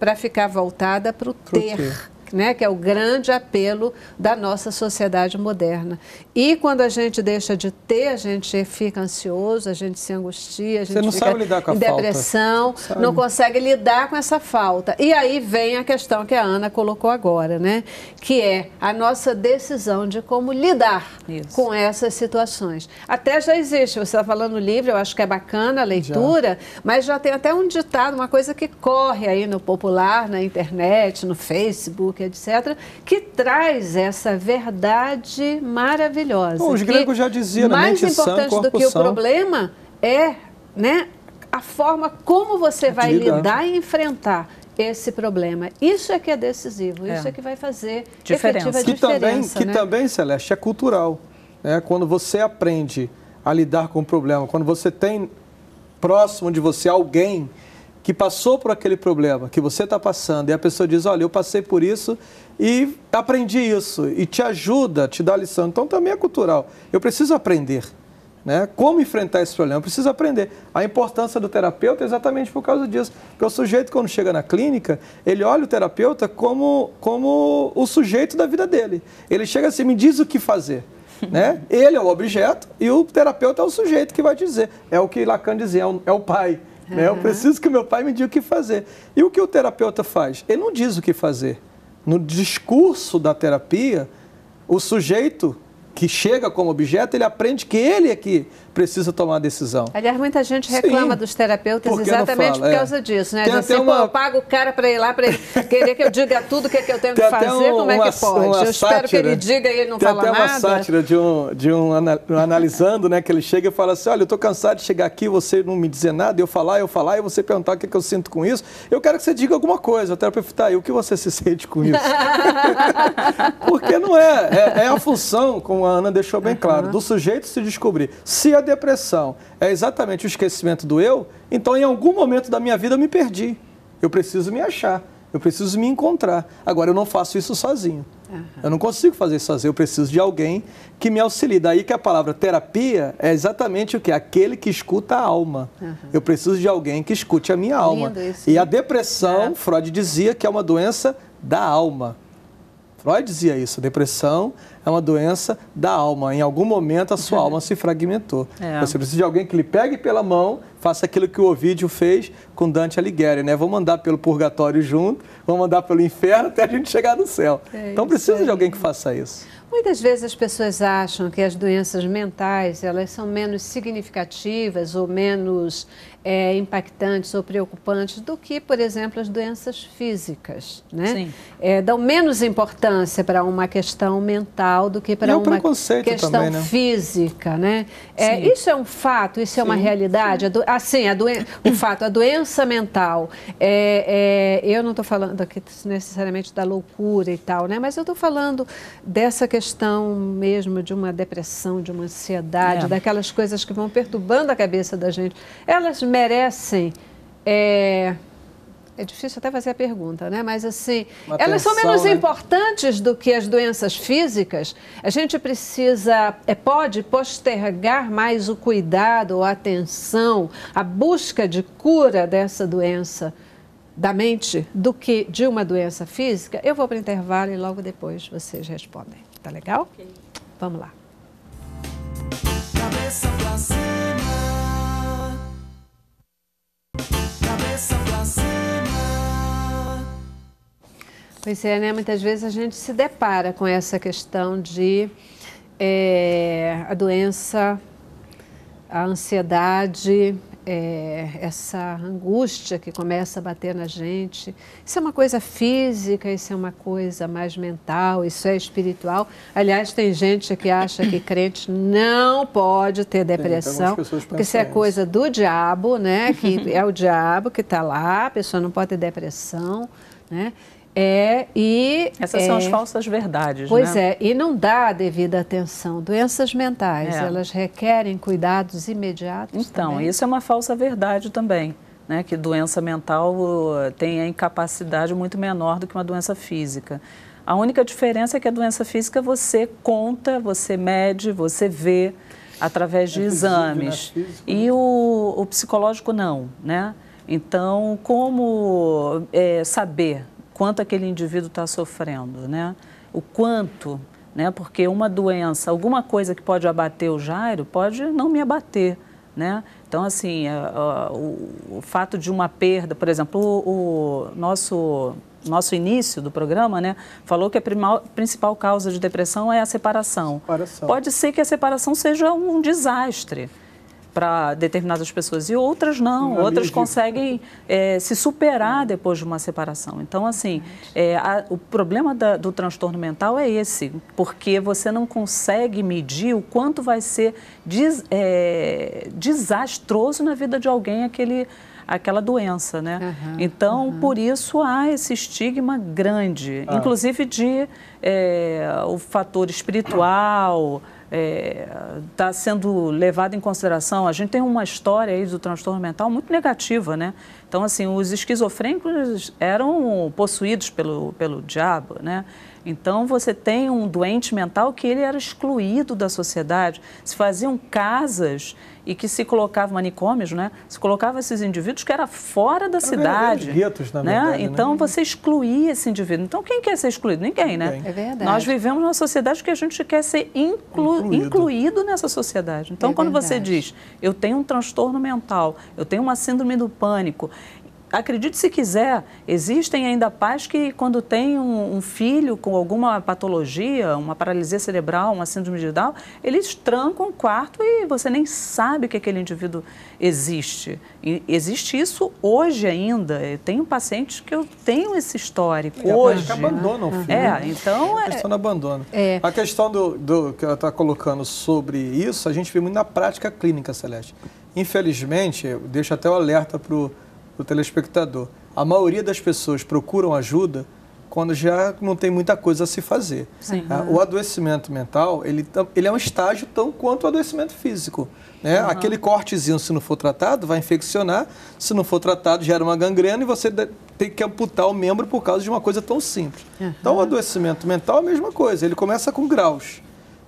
para ficar voltada para o ter. ter. Né, que é o grande apelo da nossa sociedade moderna. E quando a gente deixa de ter, a gente fica ansioso, a gente se angustia, a gente Você não fica sabe lidar com a em depressão, falta. não consegue lidar com essa falta. E aí vem a questão que a Ana colocou agora, né? Que é a nossa decisão de como lidar Isso. com essas situações. Até já existe, você está falando no livro, eu acho que é bacana a leitura, mas já tem até um ditado, uma coisa que corre aí no popular, na internet, no Facebook, etc., que traz essa verdade maravilhosa. Bom, os que gregos já diziam, né? Mais sã, importante do que o problema é né, a forma como você vai lidar. lidar e enfrentar esse problema. Isso é que é decisivo, isso É. é que vai fazer Diferença. efetiva que também, diferença. que né? também, Celeste, é cultural. Né? Quando você aprende a lidar com o problema, quando você tem próximo de você alguém que passou por aquele problema que você está passando e a pessoa diz, olha, eu passei por isso e aprendi isso e te ajuda, te dá lição. Então também é cultural. Eu preciso aprender. Né? Como enfrentar esse problema? Eu preciso aprender. A importância do terapeuta é exatamente por causa disso. Porque o sujeito, quando chega na clínica, ele olha o terapeuta como, como o sujeito da vida dele. Ele chega assim, me diz o que fazer. né? Ele é o objeto e o terapeuta é o sujeito que vai dizer. É o que Lacan dizia, é o, é Né? Eu preciso que meu pai me diga o que fazer. E o que o terapeuta faz? Ele não diz o que fazer. No discurso da terapia, o sujeito que chega como objeto, ele aprende que ele é que precisa tomar a decisão. Aliás, muita gente reclama Sim. dos terapeutas Por que não exatamente por causa É. disso, né? Tem assim, uma- eu pago o cara para ir lá para ele querer que eu diga tudo o que, é que eu tenho que Tem até fazer, um- como é uma- que pode? Eu espero que ele sátira. diga e ele não Tem fala até uma nada. sátira de um, de um ana- analisando, né? Que ele chega e fala assim, olha, eu estou cansado de chegar aqui, você não me dizer nada, eu falar, eu falar, e você perguntar o que, que eu sinto com isso. Eu quero que você diga alguma coisa. O terapeuta, tá, e o que você se sente com isso? Porque não é, é. é a função, como a Ana deixou bem claro, do sujeito se descobrir. Se a depressão é exatamente o esquecimento do eu, então em algum momento da minha vida eu me perdi. Eu preciso me achar. Eu preciso me encontrar. Agora, eu não faço isso sozinho. Eu não consigo fazer isso sozinho. Eu preciso de alguém que me auxilie. Daí que a palavra terapia é exatamente o que? Aquele que escuta a alma. Eu preciso de alguém que escute a minha alma. Lindo isso, E né? a depressão, Freud dizia que é uma doença da alma. Freud dizia isso, depressão é uma doença da alma. Em algum momento a sua alma se fragmentou. É. Você precisa de alguém que lhe pegue pela mão, faça aquilo que o Ovídio fez com Dante Alighieri, né? Vamos andar pelo purgatório junto, vamos andar pelo inferno até a gente chegar no céu. É então precisa de alguém que faça isso. Muitas vezes as pessoas acham que as doenças mentais elas são menos significativas ou menos é, impactantes ou preocupantes do que, por exemplo, as doenças físicas, né? Sim. É, dão menos importância para uma questão mental do que para o uma questão também, né? física, né? É, Sim. isso é um fato, isso é uma Sim, realidade. A do- Assim, a doen- o fato, a doença mental. É, é, eu não estou falando aqui necessariamente da loucura e tal, né? Mas eu estou falando dessa questão mesmo de uma depressão, de uma ansiedade, É. daquelas coisas que vão perturbando a cabeça da gente. Elas merecem. É, é difícil até fazer a pergunta, né? Mas assim, Uma elas são atenção, menos né? importantes do que as doenças físicas. A gente precisa, é, pode postergar mais o cuidado, a atenção, a busca de cura dessa doença da mente do que de uma doença física. Eu vou para o intervalo e logo depois vocês respondem. Tá legal? Vamos lá. Cabeça pra cima. Pois é, né? Muitas vezes a gente se depara com essa questão de eh, a doença, a ansiedade, eh, essa angústia que começa a bater na gente. Isso é uma coisa física, isso é uma coisa mais mental, isso é espiritual. Aliás, tem gente que acha que crente não pode ter tem depressão, pessoas porque isso é coisa do diabo, né? Que é o diabo que está lá, a pessoa não pode ter depressão, né? É, e, Essas são é, as falsas verdades, Pois né? é, e não dá a devida atenção. Doenças mentais, É. elas requerem cuidados imediatos. Então, também. isso é uma falsa verdade também, né? Que doença mental uh, tem a incapacidade muito menor do que uma doença física. A única diferença é que a doença física você conta, você mede, você vê através de É né? exames. E o, o psicológico não, né? Então, como é, saber quanto aquele indivíduo está sofrendo, né? O quanto, né? Porque uma doença, alguma coisa que pode abater o Jairo, pode não me abater, né? Então, assim, a- a- o, o fato de uma perda, por exemplo, o, o nosso nosso início do programa, né, falou que a principal causa de depressão é a separação. Separação. Pode ser que a separação seja um desastre para determinadas pessoas e outras não, Um outras conseguem eh, se superar depois de uma separação. Então, assim, eh, a- o problema da- do transtorno mental é esse, porque você não consegue medir o quanto vai ser des- eh, desastroso na vida de alguém aquele aquela doença, né? então, por isso há esse estigma grande, inclusive de eh, o fator espiritual, está sendo levado em consideração. A gente tem uma história aí do transtorno mental muito negativa, né? Então, assim, os esquizofrênicos eram possuídos pelo, pelo diabo, né? Então, você tem um doente mental que ele era excluído da sociedade. Se faziam casas e que se colocavam manicômios, né? Se colocava esses indivíduos que era fora da cidade. verdadeiros guetos, na né? verdade, né? Então, você excluía esse indivíduo. Então, quem quer ser excluído? Ninguém, né? É verdade. Nós vivemos numa sociedade que a gente quer ser inclu- Incluído. incluído nessa sociedade. Então, É quando você verdade. diz, eu tenho um transtorno mental, eu tenho uma síndrome do pânico, acredite se quiser, existem ainda pais que, quando tem um, um filho com alguma patologia, uma paralisia cerebral, uma síndrome de Down, eles trancam o quarto e você nem sabe que aquele indivíduo existe. E existe isso hoje ainda. Eu tenho pacientes que eu tenho esse histórico É, hoje. que abandonam o filho. É, então A é, questão do abandono. É. A questão do, do que ela está colocando sobre isso, a gente vê muito na prática clínica, Celeste. Infelizmente, eu deixo até o alerta para o telespectador. A maioria das pessoas procuram ajuda quando já não tem muita coisa a se fazer. Sim. Ah, O adoecimento mental, ele, ele é um estágio tão quanto o adoecimento físico. Né? Aquele cortezinho, se não for tratado, vai infeccionar. Se não for tratado, gera uma gangrena e você tem que amputar o membro por causa de uma coisa tão simples. Então, o adoecimento mental é a mesma coisa. Ele começa com graus.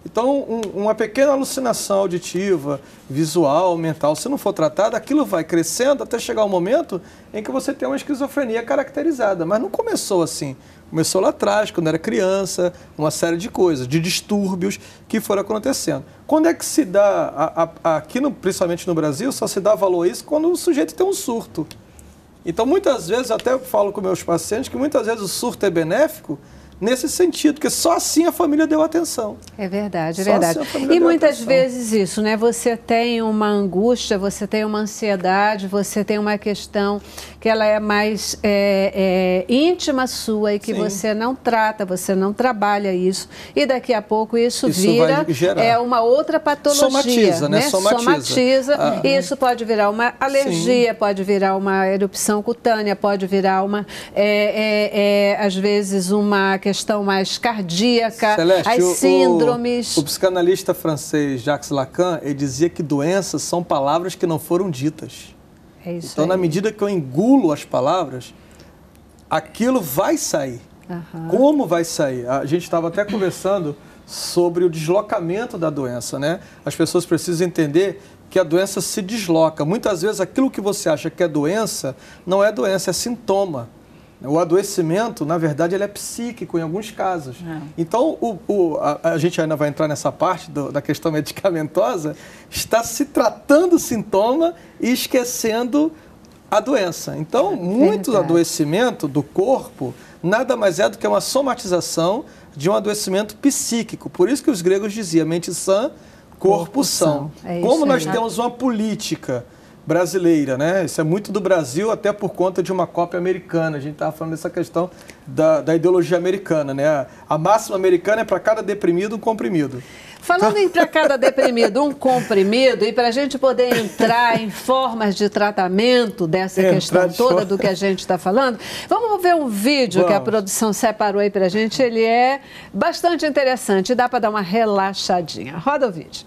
Então, um- uma pequena alucinação auditiva, visual, mental, se não for tratada, aquilo vai crescendo até chegar um momento em que você tem uma esquizofrenia caracterizada. Mas não começou assim. Começou lá atrás, quando era criança, uma série de coisas, de distúrbios que foram acontecendo. Quando é que se dá, a- a- aqui no- principalmente no Brasil, só se dá valor a isso quando o sujeito tem um surto. Então, muitas vezes, eu até falo com meus pacientes que muitas vezes o surto é benéfico nesse sentido, porque só assim a família deu atenção. É verdade, é Só verdade. se a família E muitas atenção. vezes isso, né? Você tem uma angústia, você tem uma ansiedade, você tem uma questão que ela é mais é, é, íntima sua e que Sim. você não trata, você não trabalha isso. E daqui a pouco isso, Isso vira é uma outra patologia. Somatiza, né? Somatiza. Somatiza. Ah. Isso pode virar uma alergia, pode virar uma erupção cutânea, pode virar uma, é, é, é, às vezes, uma questão mais cardíaca, Celeste, as o- o- síndromes. O, psicanalista francês Jacques Lacan, ele dizia que doenças são palavras que não foram ditas. É isso Então, na aí. medida que eu engulo as palavras, aquilo vai sair. Aham. Como vai sair? A gente estava até conversando sobre o deslocamento da doença, né? As pessoas precisam entender que a doença se desloca. Muitas vezes aquilo que você acha que é doença não é doença, é sintoma. O adoecimento, na verdade, ele é psíquico em alguns casos. É. Então, o, o- a, a gente ainda vai entrar nessa parte do- da questão medicamentosa, está se tratando o sintoma e esquecendo a doença. Então, muito verdade. adoecimento do corpo nada mais é do que uma somatização de um adoecimento psíquico. Por isso que os gregos diziam mente sã, corpo, Corpo são. É Como nós temos uma política brasileira, né? Isso é muito do Brasil, até por conta de uma cópia americana. A gente estava falando dessa questão da, da ideologia americana, né? A, máxima americana é para cada deprimido um comprimido. Falando em para cada deprimido um comprimido, e para a gente poder entrar em formas de tratamento dessa questão toda forma- do que a gente está falando, vamos ver um vídeo que a Vamos. produção separou aí para a gente. Ele é bastante interessante, dá para dar uma relaxadinha. Roda o vídeo.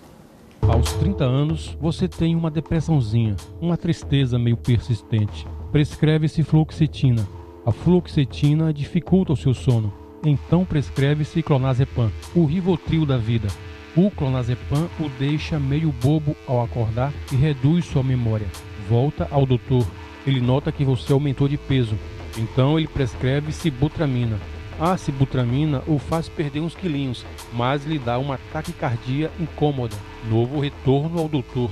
Aos 30 anos, você tem uma depressãozinha, uma tristeza meio persistente. Prescreve-se fluoxetina. A fluoxetina dificulta o seu sono. Então prescreve-se clonazepam, o rivotril da vida. O clonazepam o deixa meio bobo ao acordar e reduz sua memória. Volta ao doutor. Ele nota que você aumentou de peso. Então ele prescreve sibutramina. A sibutramina o faz perder uns quilinhos, mas lhe dá uma taquicardia incômoda. Novo retorno ao doutor.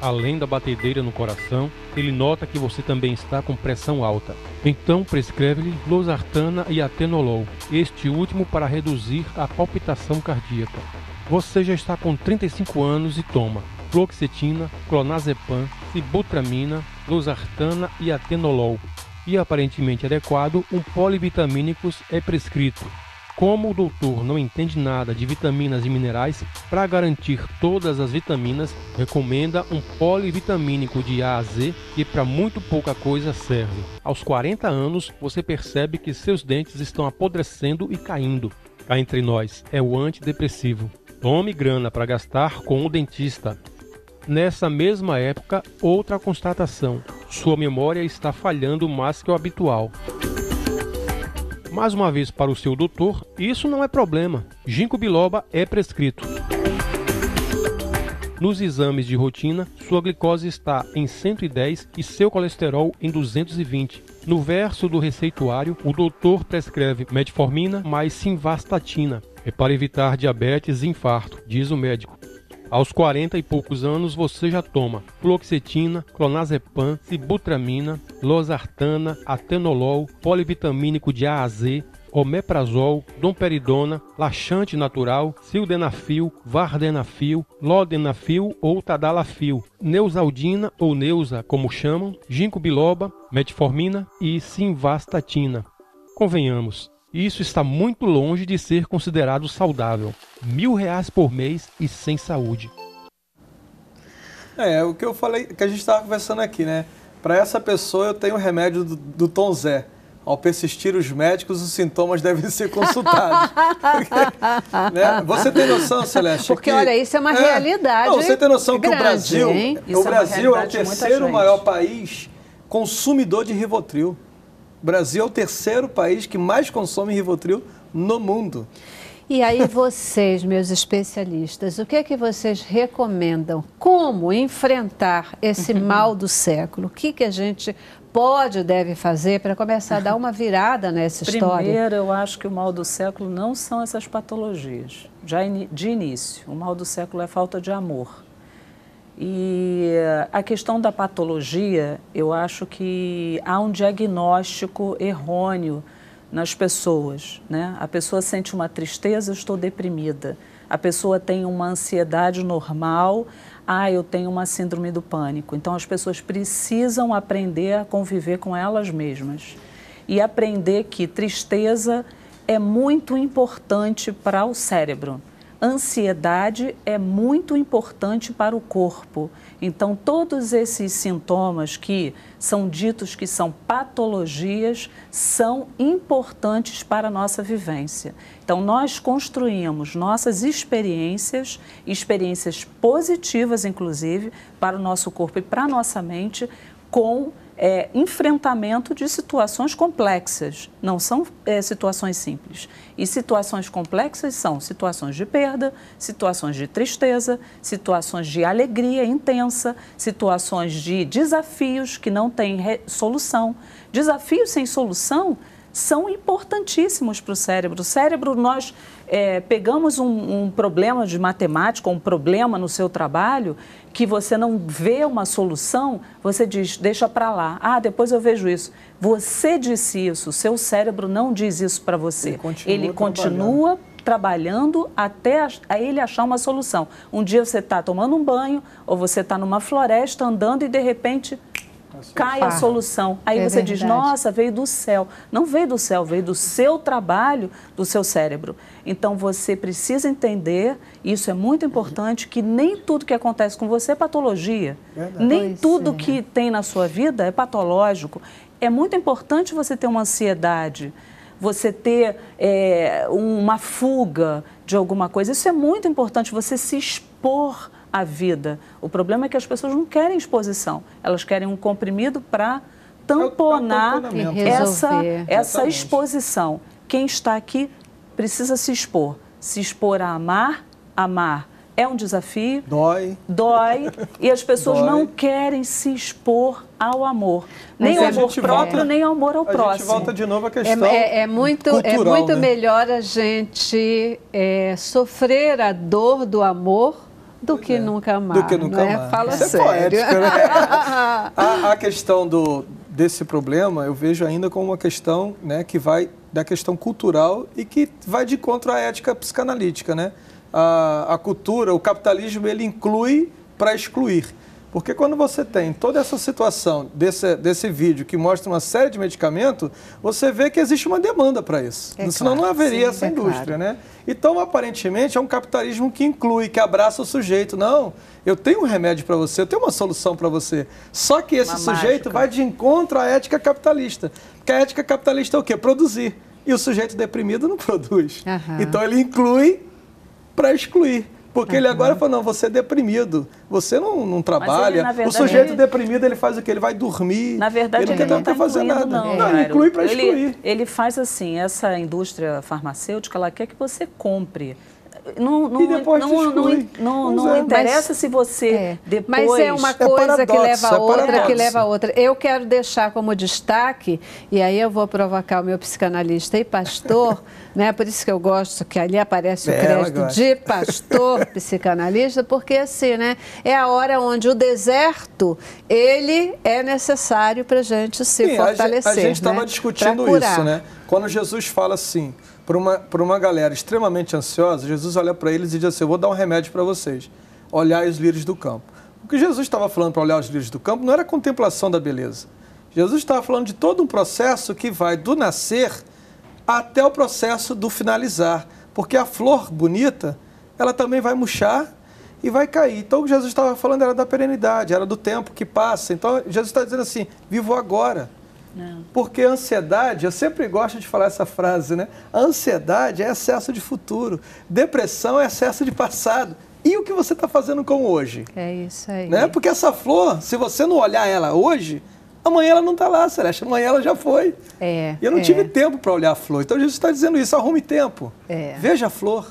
Além da batedeira no coração, ele nota que você também está com pressão alta. Então prescreve-lhe losartana e atenolol, este último para reduzir a palpitação cardíaca. Você já está com 35 anos e toma fluoxetina, clonazepam, sibutramina, losartana e atenolol. E aparentemente adequado, um polivitamínicos é prescrito. Como o doutor não entende nada de vitaminas e minerais, para garantir todas as vitaminas, recomenda um polivitamínico de A a Z que para muito pouca coisa serve. Aos 40 anos, você percebe que seus dentes estão apodrecendo e caindo. Cá entre nós, é o antidepressivo. Tome grana para gastar com o dentista. Nessa mesma época, outra constatação: sua memória está falhando mais que o habitual. Mais uma vez para o seu doutor, isso não é problema. Ginkgo biloba é prescrito. Nos exames de rotina, sua glicose está em 110 e seu colesterol em 220. No verso do receituário, o doutor prescreve metformina mais simvastatina. É para evitar diabetes e infarto, diz o médico. Aos 40 e poucos anos você já toma fluoxetina, clonazepam, sibutramina, losartana, atenolol, polivitamínico de A a Z, omeprazol, domperidona, laxante natural, sildenafil, vardenafil, lodenafil ou tadalafil, neusaldina ou neusa, como chamam, ginkgo biloba, metformina e simvastatina. Convenhamos, isso está muito longe de ser considerado saudável. Mil reais por mês e sem saúde. É, o que eu falei, que a gente estava conversando aqui, né? Para essa pessoa eu tenho o remédio do, do Tom Zé. Ao persistir os médicos, os sintomas devem ser consultados. Porque, né? Você tem noção, Celeste? Porque, que- olha, isso é uma realidade Não, você tem noção que grande, o Brasil, hein? É o uma Brasil é o de muita terceiro maior país consumidor de Rivotril. O Brasil é o terceiro país que mais consome Rivotril no mundo. E aí vocês, meus especialistas, o que é que vocês recomendam? Como enfrentar esse mal do século? O que, que a gente pode, deve fazer para começar a dar uma virada nessa história? Primeiro, eu acho que o mal do século não são essas patologias. Já de início, o mal do século é falta de amor. E eh, a questão da patologia, eu acho que há um diagnóstico errôneo nas pessoas. Né? A pessoa sente uma tristeza, estou deprimida. A pessoa tem uma ansiedade normal, ah, eu tenho uma síndrome do pânico. Então as pessoas precisam aprender a conviver com elas mesmas e aprender que tristeza é muito importante para o cérebro. Ansiedade é muito importante para o corpo. Então, todos esses sintomas que são ditos que são patologias são importantes para a nossa vivência. Então, nós construímos nossas experiências, experiências positivas, inclusive, para o nosso corpo e para a nossa mente, com é, enfrentamento de situações complexas, não são é, situações simples. E situações complexas são situações de perda, situações de tristeza, situações de alegria intensa, situações de desafios que não têm solução. Desafios sem solução são importantíssimos para o cérebro. O cérebro, nós é, pegamos um, um problema de matemática, um problema no seu trabalho, que você não vê uma solução, você diz, deixa para lá. Ah, depois eu vejo isso. Você disse isso, seu cérebro não diz isso para você. Ele continua Ele trabalhando. continua trabalhando até a ele achar uma solução. Um dia você está tomando um banho, ou você está numa floresta andando e de repente cai a solução. Aí é você diz, verdade. nossa, veio do céu. Não veio do céu, veio do seu trabalho, do seu cérebro. Então você precisa entender, e isso é muito importante, que nem tudo que acontece com você é patologia. Verdade. Nem Pois tudo é. que tem na sua vida é patológico. É muito importante você ter uma ansiedade, você ter é, uma fuga de alguma coisa. Isso é muito importante, você se expor à vida. O problema é que as pessoas não querem exposição, elas querem um comprimido para tamponar né? essa, essa exposição. Quem está aqui precisa se expor. Se expor a amar, amar é um desafio, Dói. dói e as pessoas Dói. não querem se expor ao amor. Nem ao a amor gente próprio, volta- nem ao amor ao A gente próximo. volta de novo à É, questão é- é muito, é cultural, muito né? melhor a gente é, sofrer a dor do amor do que nunca amar. Do que nunca não é? Fala Isso é sério. poético, né? a, a questão do, desse problema eu vejo ainda como uma questão né, que vai da questão cultural e que vai de contra a ética psicanalítica. Né? A, a cultura, o capitalismo, ele inclui para excluir. Porque quando você tem toda essa situação desse, desse vídeo que mostra uma série de medicamentos, você vê que existe uma demanda para isso. É Senão claro, não haveria sim, essa é indústria, né? Então, aparentemente, é um capitalismo que inclui, que abraça o sujeito. Não, eu tenho um remédio para você, eu tenho uma solução para você. Só que esse Uma sujeito mágica. vai de encontro à ética capitalista. Porque a ética capitalista é o quê? Produzir. E o sujeito deprimido não produz. Aham. Então, ele inclui para excluir. Porque ele agora fala, não, você é deprimido, você não, não trabalha. o verdade, sujeito ele- deprimido, ele faz o quê? Ele vai dormir. Na verdade, ele ele, não quer está fazer incluindo, nada. não. Não, ele inclui para ele, excluir. ele faz assim, essa indústria farmacêutica, ela quer que você compre. Não, não, E não, não, não, não é. interessa se você É, depois... Mas é uma É coisa que paradoxo, leva a é outra, que paradoxo. leva a outra. Eu quero deixar como destaque, e aí eu vou provocar o meu psicanalista e pastor, né? Por isso que eu gosto que ali aparece o É, crédito de pastor psicanalista, porque assim, né? É a hora onde o deserto, ele é necessário para a gente se Sim, fortalecer. A gente estava né? discutindo isso, né? Quando Jesus fala assim, para uma, pra uma galera extremamente ansiosa, Jesus olha para eles e diz assim: Eu vou dar um remédio para vocês. Olhai os lírios do campo. O que Jesus estava falando para olhar os lírios do campo não era contemplação da beleza. Jesus estava falando de todo um processo que vai do nascer até o processo do finalizar. Porque a flor bonita, ela também vai murchar e vai cair. Então o que Jesus estava falando era da perenidade, era do tempo que passa. Então Jesus está dizendo assim: vivo agora. Porque a ansiedade, eu sempre gosto de falar essa frase, né? A ansiedade é excesso de futuro, depressão é excesso de passado. E o que você está fazendo com hoje? É isso aí. Né? Porque essa flor, se você não olhar ela hoje, amanhã ela não está lá, Celeste. Amanhã ela já foi. É, E eu não é. tive tempo para olhar a flor. Então Jesus está dizendo isso, arrume tempo. É. Veja a flor.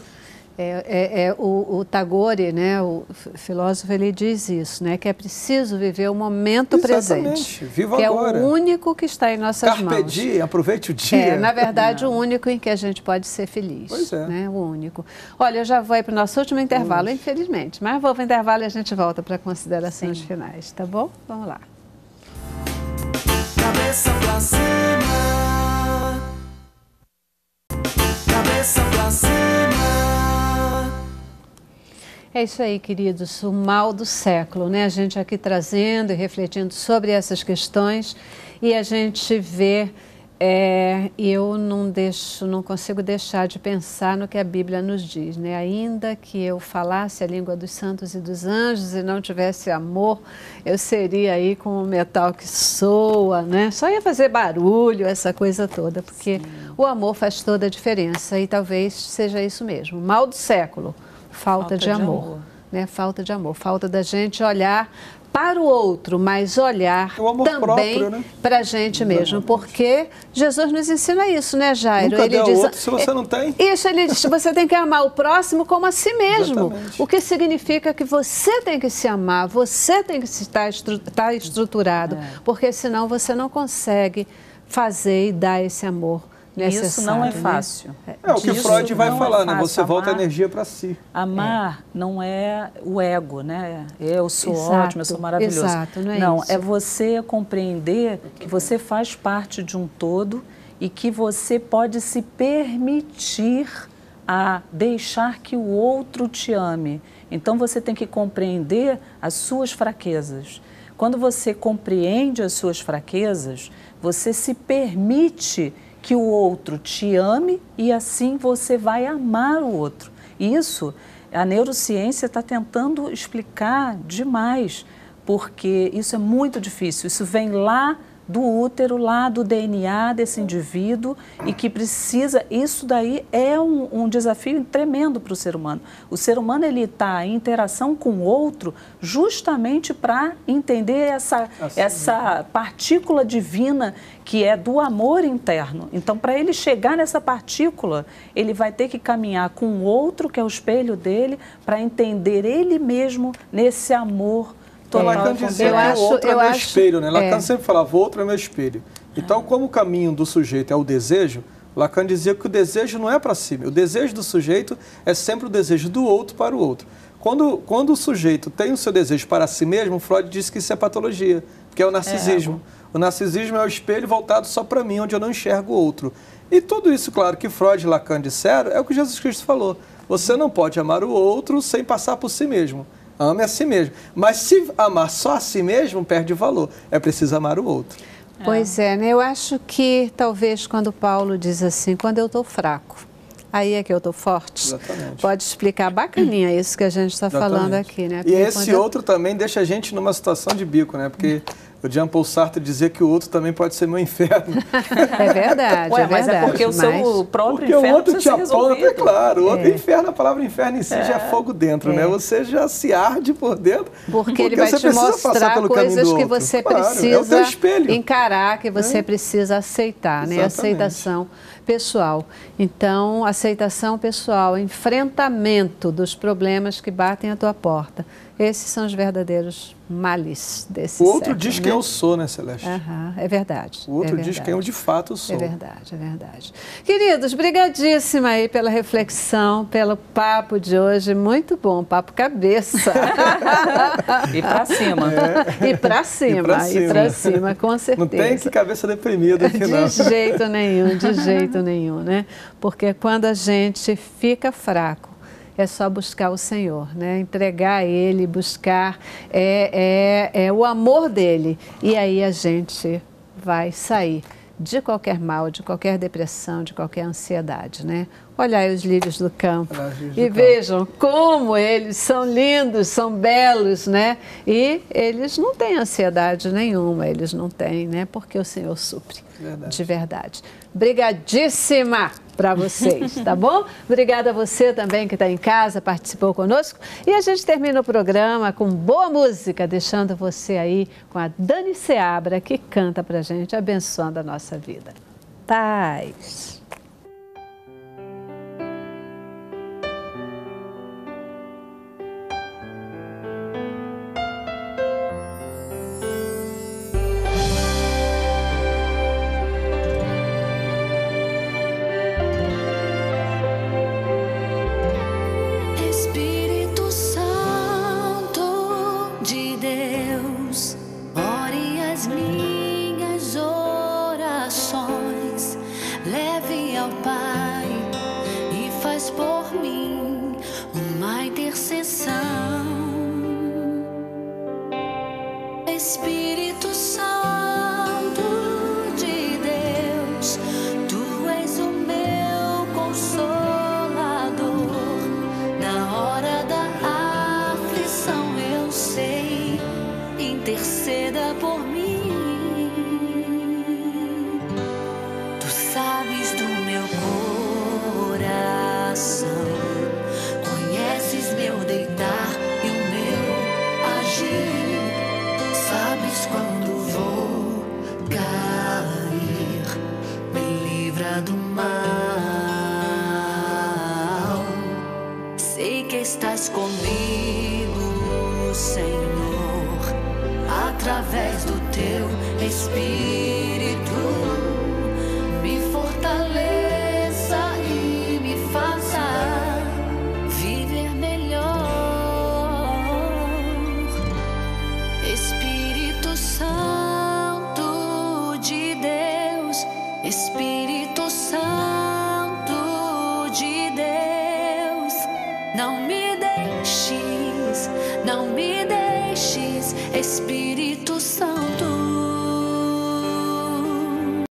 É, é- é o, o Tagore, né, o filósofo, ele diz isso, né, que é preciso viver o momento Exatamente, presente, viva que agora. é o único que está em nossas Carpe mãos. diem, aproveite o dia. É, na verdade, o único em que a gente pode ser feliz. Pois é. Né? O único. Olha, eu já vou para o nosso último intervalo, infelizmente. Mas vou para o intervalo e a gente volta para considerações finais, tá bom? Vamos lá. Cabeça pra cima. É isso aí, queridos, o mal do século, né? A gente aqui trazendo e refletindo sobre essas questões e a gente vê, é, eu não deixo, não consigo deixar de pensar no que a Bíblia nos diz, né? Ainda que eu falasse a língua dos santos e dos anjos e não tivesse amor, eu seria aí como um metal que soa, né? Só ia fazer barulho, essa coisa toda, porque o amor faz toda a diferença e talvez seja isso mesmo, o mal do século falta, Falta de, de amor, amor. né? Falta de amor, falta da gente olhar para o outro, mas olhar O amor também próprio, né? para a gente mesmo, porque Jesus nos ensina isso, né, Jairo? Nunca dê ao outro se você não tem. Isso, ele diz, você tem que amar o próximo como a si mesmo, Exatamente. o que significa que você tem que se amar, você tem que estar estru- estar estruturado, É. porque senão você não consegue fazer e dar esse amor necessário. isso não é né? fácil. É o que Isso Freud vai não é falar, né? fácil. Você volta a Amar- energia para si. Amar não é o ego, né? Eu sou Exato, ótimo, eu sou maravilhoso. exato, não é isso. é você compreender que você faz parte de um todo e que você pode se permitir a deixar que o outro te ame. Então você tem que compreender as suas fraquezas. Quando você compreende as suas fraquezas, você se permite que o outro te ame e assim você vai amar o outro. Isso a neurociência está tentando explicar demais, porque isso é muito difícil. Isso vem lá do útero, lá do DNA desse indivíduo e que precisa. Isso daí é um, um desafio tremendo para o ser humano. O ser humano ele está em interação com o outro justamente para entender essa, Assim, essa partícula divina que é do amor interno. Então, para ele chegar nessa partícula, ele vai ter que caminhar com o outro, que é o espelho dele, para entender ele mesmo nesse amor Então. Lacan dizia Eu que acho- o outro é eu meu acho- espelho, né? Lacan é. sempre falava, o outro é meu espelho. Então, como o caminho do sujeito é o desejo, Lacan dizia que o desejo não é para si. O desejo do sujeito é sempre o desejo do outro para o outro. Quando, quando o sujeito tem o seu desejo para si mesmo, Freud disse que isso é patologia, que é o narcisismo. O narcisismo é o espelho voltado só para mim, onde eu não enxergo o outro. E tudo isso, claro, que Freud e Lacan disseram, é o que Jesus Cristo falou. Você não pode amar o outro sem passar por si mesmo. Ame a si mesmo. Mas se amar só a si mesmo, perde o valor. É preciso amar o outro. Pois é, né? Eu acho que talvez quando Paulo diz assim, quando eu estou fraco, aí é que eu estou forte. Exatamente. Pode explicar bacaninha isso que a gente está falando aqui, né? E esse eu- outro também deixa a gente numa situação de bico, né? Porque o Jean Paul Sartre dizia que o outro também pode ser meu inferno. É verdade, Ué, é mas verdade. é porque o seu mas- próprio Porque o inferno outro te precisa ser aponta, é claro. O outro É. inferno, a palavra inferno em si já é fogo dentro, né? Você já se arde por dentro. Porque ele vai você te precisa mostrar coisas que outro. você Claro, precisa É o teu espelho. encarar, que você É. precisa aceitar, né? Exatamente. Aceitação pessoal. Então, aceitação pessoal, enfrentamento dos problemas que batem à tua porta. Esses são os verdadeiros males desse O outro século, diz né? quem eu sou, né, Celeste? Aham, é verdade. O outro é diz verdade. quem eu de fato sou. É verdade, é verdade. Queridos, brigadíssima aí pela reflexão, pelo papo de hoje. Muito bom, papo cabeça. E para cima. E pra cima, pra e pra cima. cima, com certeza. Não tem que cabeça deprimida aqui, não. De jeito nenhum, de jeito nenhum, né? Porque quando a gente fica fraco, é só buscar o Senhor, né? Entregar a Ele, buscar é, é, é o amor dele. E aí a gente vai sair de qualquer mal, de qualquer depressão, de qualquer ansiedade, né? Olhai os lírios do campo lírios e do campo. vejam como eles são lindos, são belos, né? E eles não têm ansiedade nenhuma, eles não têm, né? Porque o Senhor supre. Verdade. De verdade. Brigadíssima para vocês, tá bom? Obrigada a você também que está em casa, participou conosco. E a gente termina o programa com boa música, deixando você aí com a Dani Seabra, que canta pra gente, abençoando a nossa vida. Paz.